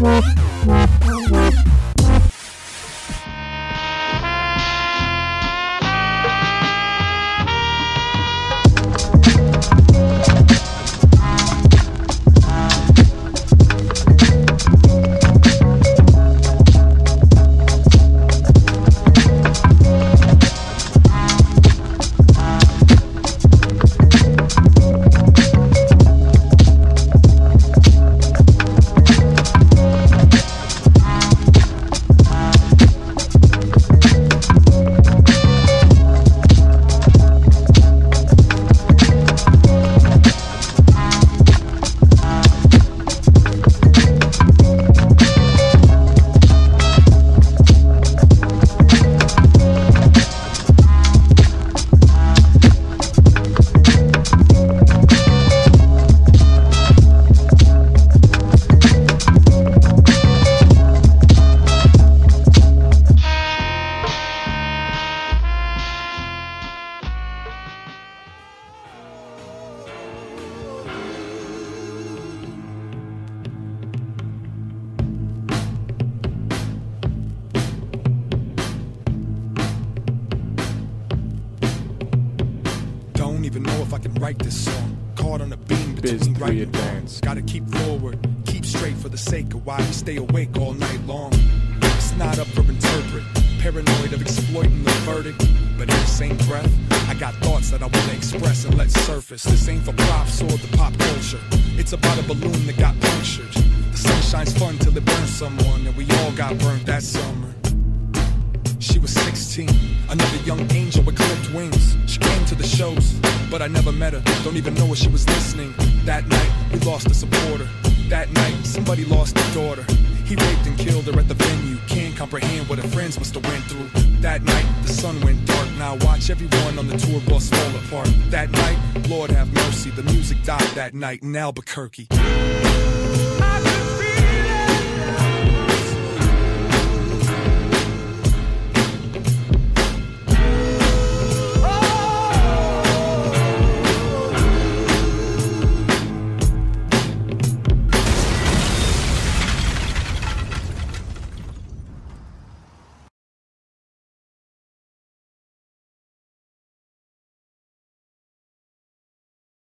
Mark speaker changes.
Speaker 1: Don't even know if I can write this song. Caught on a beam between right and
Speaker 2: Advance.
Speaker 1: Gotta keep forward, keep straight for the sake of why we stay awake all night long. It's not up for interpret. Paranoid of exploiting the verdict. But in the same breath, I got thoughts that I wanna express and let surface. This ain't for props or the pop culture. It's about a balloon that got punctured. The sun shines fun till it burns someone, and we all got burnt that summer. Was 16, another young angel with clipped wings. She came to the shows, but I never met her. Don't even know if she was listening. That night, we lost a supporter. That night, somebody lost a daughter. He raped and killed her at the venue. Can't comprehend what her friends must have went through. That night, the sun went dark. Now watch everyone on the tour bus fall apart. That night, Lord have mercy, the music died that night in Albuquerque.